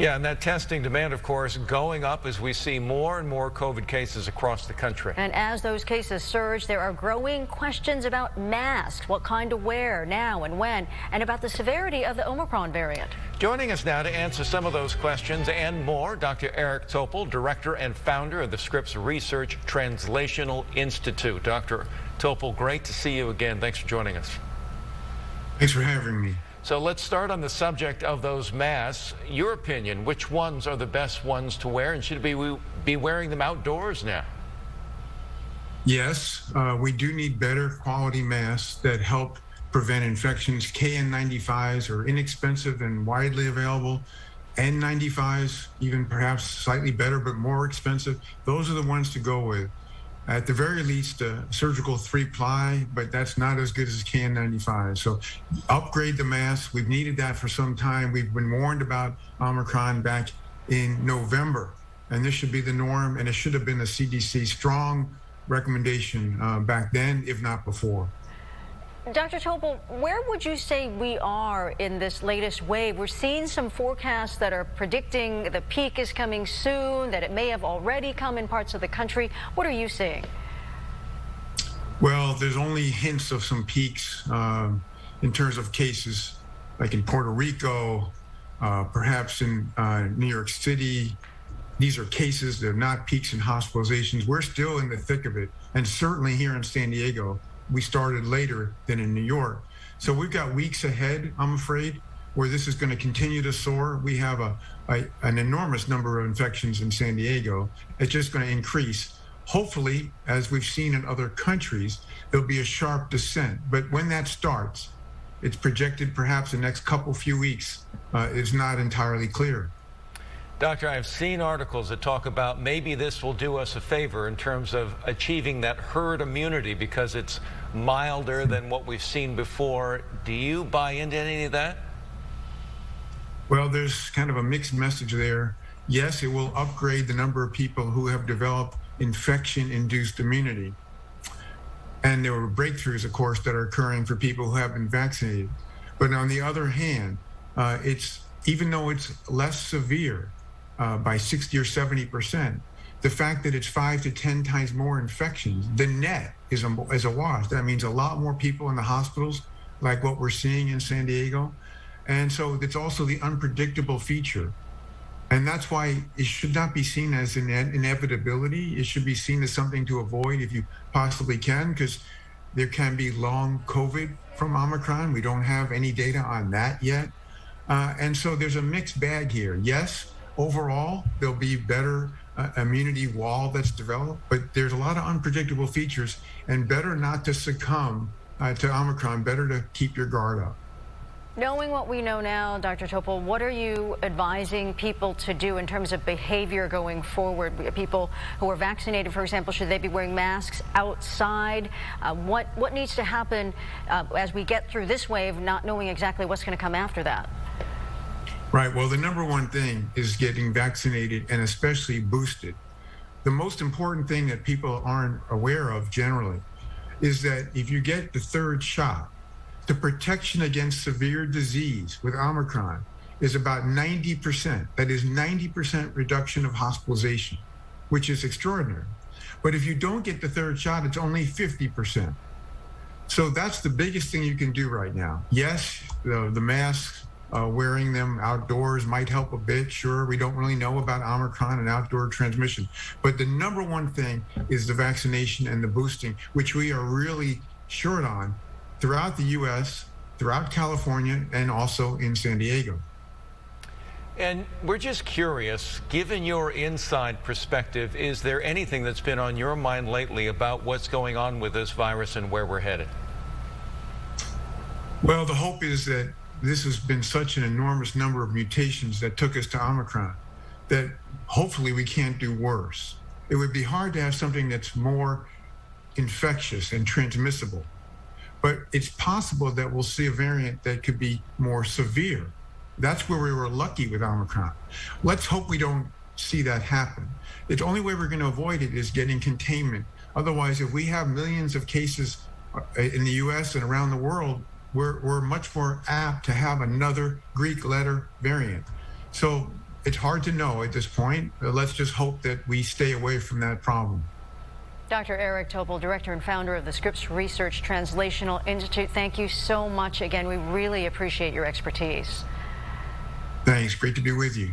Yeah, and that testing demand, of course, going up as we see more and more COVID cases across the country. And as those cases surge, there are growing questions about masks, what kind to wear now and when, and about the severity of the Omicron variant. Joining us now to answer some of those questions and more, Dr. Eric Topol, director and founder of the Scripps Research Translational Institute. Dr. Topol, great to see you again. Thanks for joining us. Thanks for having me. So let's start on the subject of those masks. Your opinion, which ones are the best ones to wear, and should we be wearing them outdoors now? Yes, uh, we do need better quality masks that help prevent infections. KN95s are inexpensive and widely available. N95s, even perhaps slightly better but more expensive. Those are the ones to go with at the very least, a surgical three ply, but that's not as good as KN95. So upgrade the mask. We've needed that for some time. We've been warned about Omicron back in November, and this should be the norm, and it should have been a CDC strong recommendation uh, back then, if not before. Dr. Topol, where would you say we are in this latest wave? We're seeing some forecasts that are predicting the peak is coming soon, that it may have already come in parts of the country. What are you seeing? Well, there's only hints of some peaks um, in terms of cases, like in Puerto Rico, uh, perhaps in uh, New York City. These are cases, they're not peaks in hospitalizations. We're still in the thick of it. And certainly here in San Diego, we started later than in New York. So we've got weeks ahead, I'm afraid, where this is going to continue to soar. We have a, a an enormous number of infections in San Diego. It's just going to increase. Hopefully, as we've seen in other countries, there'll be a sharp descent. But when that starts, it's projected perhaps the next couple few weeks uh, is not entirely clear. Doctor, I've seen articles that talk about maybe this will do us a favor in terms of achieving that herd immunity because it's milder than what we've seen before. Do you buy into any of that? Well, there's kind of a mixed message there. Yes, it will upgrade the number of people who have developed infection induced immunity. And there were breakthroughs, of course, that are occurring for people who have been vaccinated. But on the other hand, uh, it's even though it's less severe, uh, by 60 or 70 percent. The fact that it's five to 10 times more infections, the net is a, is a wash. That means a lot more people in the hospitals, like what we're seeing in San Diego. And so it's also the unpredictable feature. And that's why it should not be seen as an inevitability. It should be seen as something to avoid if you possibly can, because there can be long COVID from Omicron. We don't have any data on that yet. Uh, and so there's a mixed bag here. Yes, overall, there'll be better uh, immunity wall that's developed, but there's a lot of unpredictable features, and better not to succumb uh, to Omicron. Better to keep your guard up. Knowing what we know now, Dr. Topol, what are you advising people to do in terms of behavior going forward? People who are vaccinated, for example, should they be wearing masks outside? Uh, what what needs to happen uh, as we get through this wave, not knowing exactly what's going to come after that? Right. Well, the number one thing is getting vaccinated and especially boosted. The most important thing that people aren't aware of generally is that if you get the third shot, the protection against severe disease with Omicron is about 90%. That is 90% reduction of hospitalization, which is extraordinary. But if you don't get the third shot, it's only 50%. So that's the biggest thing you can do right now. Yes, the, the masks uh, wearing them outdoors might help a bit. Sure, we don't really know about Omicron and outdoor transmission. But the number one thing is the vaccination and the boosting, which we are really short on throughout the U.S., throughout California, and also in San Diego. And we're just curious, given your inside perspective, is there anything that's been on your mind lately about what's going on with this virus and where we're headed? Well, the hope is that this has been such an enormous number of mutations that took us to Omicron that hopefully we can't do worse. It would be hard to have something that's more infectious and transmissible. But it's possible that we'll see a variant that could be more severe. That's where we were lucky with Omicron. Let's hope we don't see that happen. The only way we're going to avoid it is getting containment. Otherwise, if we have millions of cases uh, in the US and around the world, we're, we're much more apt to have another Greek letter variant. So it's hard to know at this point. let's just hope that we stay away from that problem. Dr. Eric Topol, director and founder of the Scripps Research Translational Institute, thank you so much again. We really appreciate your expertise. Thanks. Great to be with you.